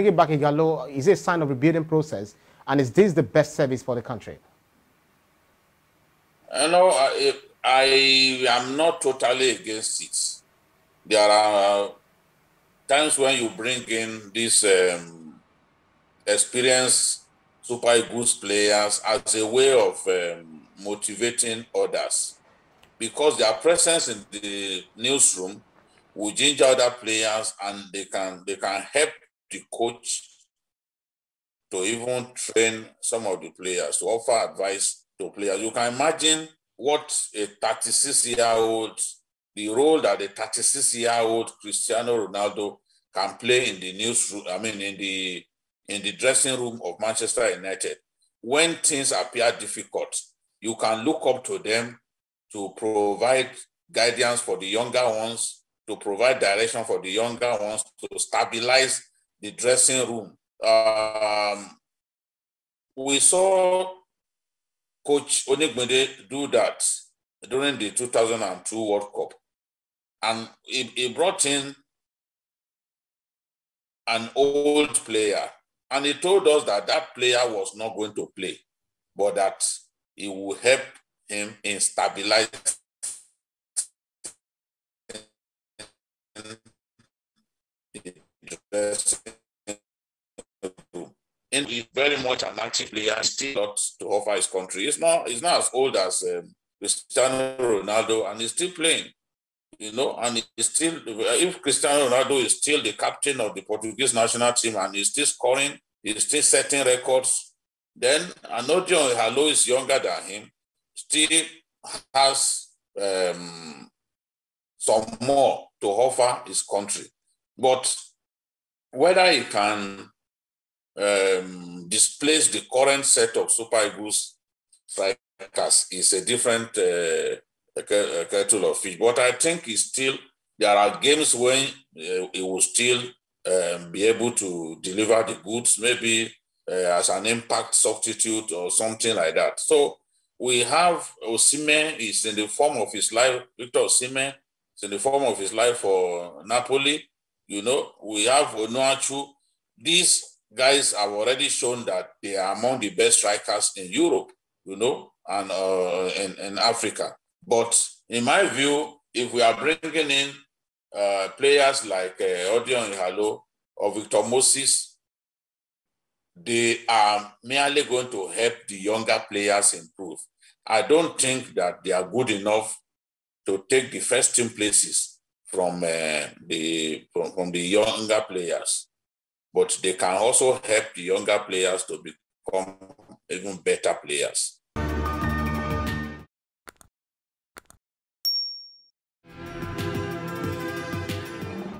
bringing back Ighalo is a sign of rebuilding process, and is this the best service for the country? I know I, I am not totally against it. There are times when you bring in these um, experienced Super Eagles players as a way of um, motivating others because their presence in the newsroom will ginger other players and they can they can help the coach to even train some of the players to offer advice to players. You can imagine what a 36 year old, the role that a 36 year old Cristiano Ronaldo can play in the newsroom, I mean, in the in the dressing room of Manchester United. When things appear difficult, you can look up to them to provide guidance for the younger ones, to provide direction for the younger ones, to stabilize the dressing room. Um, we saw Coach Onigbinde do that during the 2002 World Cup. And he, he brought in an old player. And he told us that that player was not going to play, but that he will help him in stabilizing he's very much an active player, still lot to offer his country. He's not, he's not as old as um, Cristiano Ronaldo, and he's still playing you know, and he's still, if Cristiano Ronaldo is still the captain of the Portuguese national team and he's still scoring, he's still setting records, then Anodion Ighalo is younger than him, still has um, some more to offer his country. But whether he can um, displace the current set of Super Eagles strikers is a different uh, kettle of fish. But I think it's still there are games when uh, it will still um, be able to deliver the goods, maybe uh, as an impact substitute or something like that. So we have Osimhen is in the form of his life. Victor Osimhen is in the form of his life for Napoli. You know, we have Onuachu. These guys have already shown that they are among the best strikers in Europe. You know, and uh, in, in Africa. But in my view, if we are bringing in uh, players like uh, Odion Ighalo or Victor Moses, they are merely going to help the younger players improve. I don't think that they are good enough to take the first team places from uh, the from, from the younger players, but they can also help the younger players to become even better players.